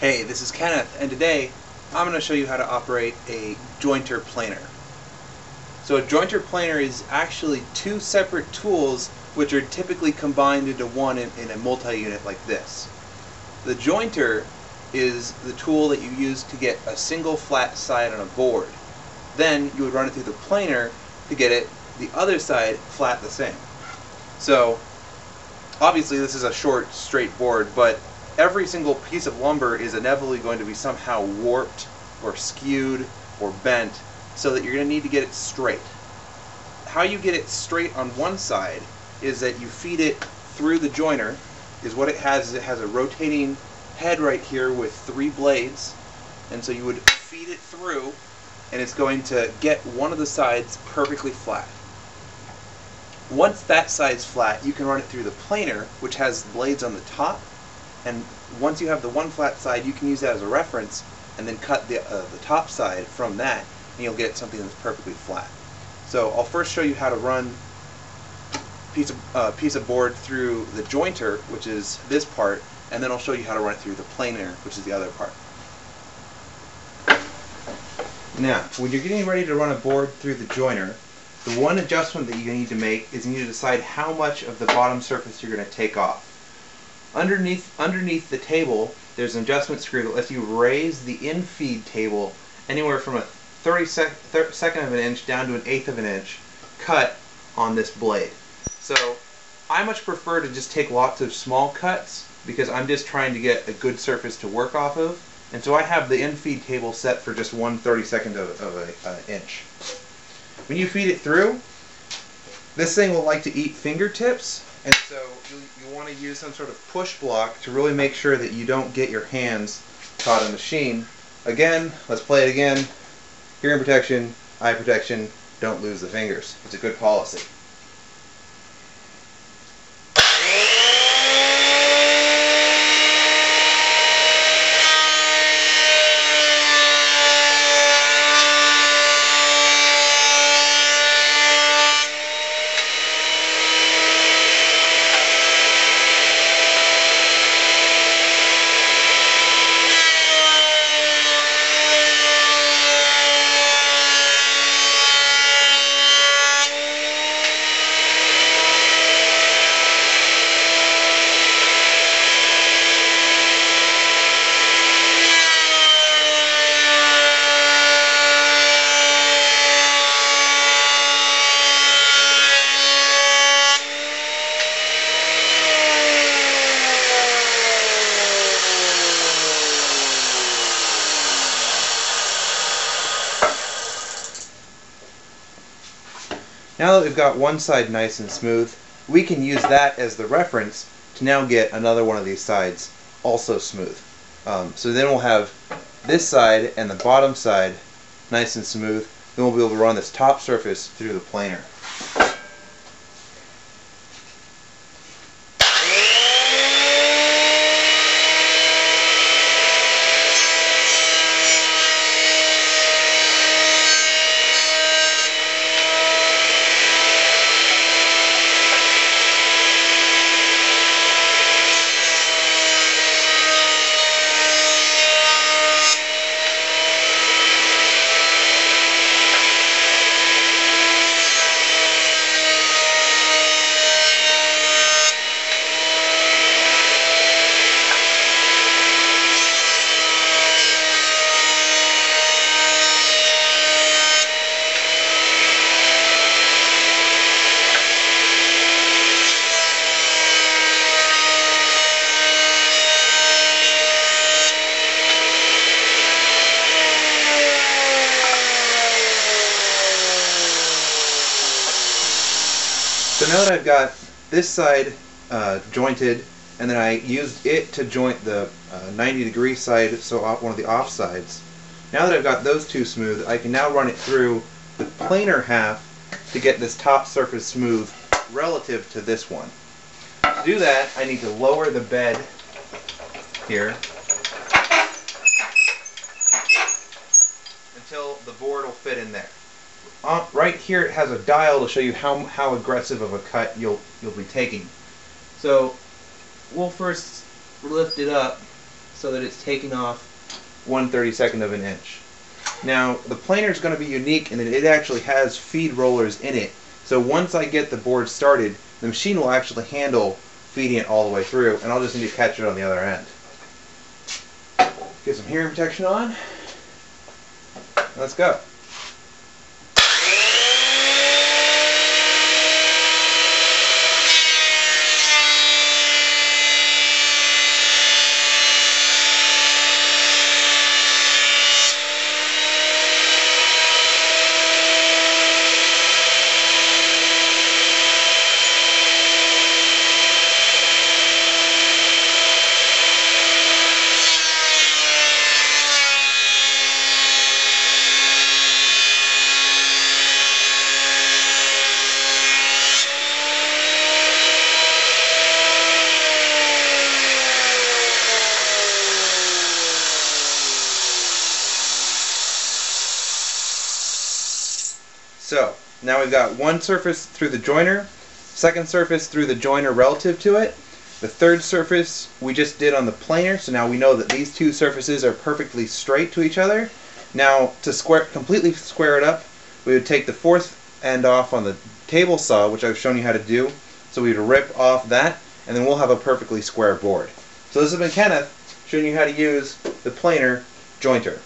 Hey, this is Kenneth, and today I'm going to show you how to operate a jointer planer. So a jointer planer is actually two separate tools which are typically combined into one in, in a multi-unit like this. The jointer is the tool that you use to get a single flat side on a board. Then you would run it through the planer to get it the other side flat the same. So obviously this is a short straight board, but every single piece of lumber is inevitably going to be somehow warped or skewed or bent so that you're going to need to get it straight. How you get it straight on one side is that you feed it through the jointer is what it has it has a rotating head right here with three blades and so you would feed it through and it's going to get one of the sides perfectly flat. Once that side's flat you can run it through the planer which has blades on the top and once you have the one flat side you can use that as a reference and then cut the, uh, the top side from that and you'll get something that's perfectly flat. So I'll first show you how to run piece of uh, piece of board through the jointer, which is this part, and then I'll show you how to run it through the planer, which is the other part. Now, when you're getting ready to run a board through the jointer, the one adjustment that you need to make is you need to decide how much of the bottom surface you're going to take off. Underneath, underneath the table, there's an adjustment screw that lets you raise the infeed table anywhere from a 30 sec second of an inch down to an eighth of an inch cut on this blade. So I much prefer to just take lots of small cuts because I'm just trying to get a good surface to work off of. And so I have the infeed table set for just one 32nd of, of an inch. When you feed it through, this thing will like to eat fingertips, and so want to use some sort of push block to really make sure that you don't get your hands caught in the machine. Again, let's play it again. Hearing protection, eye protection, don't lose the fingers. It's a good policy. Now that we've got one side nice and smooth, we can use that as the reference to now get another one of these sides also smooth. Um, so then we'll have this side and the bottom side nice and smooth. Then we'll be able to run this top surface through the planer. Now that I've got this side uh, jointed and then I used it to joint the uh, 90 degree side, so one of the off sides. Now that I've got those two smooth, I can now run it through the planer half to get this top surface smooth relative to this one. To do that, I need to lower the bed here until the board will fit in there right here it has a dial to show you how, how aggressive of a cut you'll, you'll be taking. So we'll first lift it up so that it's taking off one thirty second of an inch. Now the planer is going to be unique in that it actually has feed rollers in it. So once I get the board started, the machine will actually handle feeding it all the way through, and I'll just need to catch it on the other end. Get some hearing protection on. Let's go. So, now we've got one surface through the joiner, second surface through the joiner relative to it, the third surface we just did on the planer, so now we know that these two surfaces are perfectly straight to each other. Now, to square completely square it up, we would take the fourth end off on the table saw, which I've shown you how to do. So we'd rip off that, and then we'll have a perfectly square board. So this has been Kenneth, showing you how to use the planer jointer.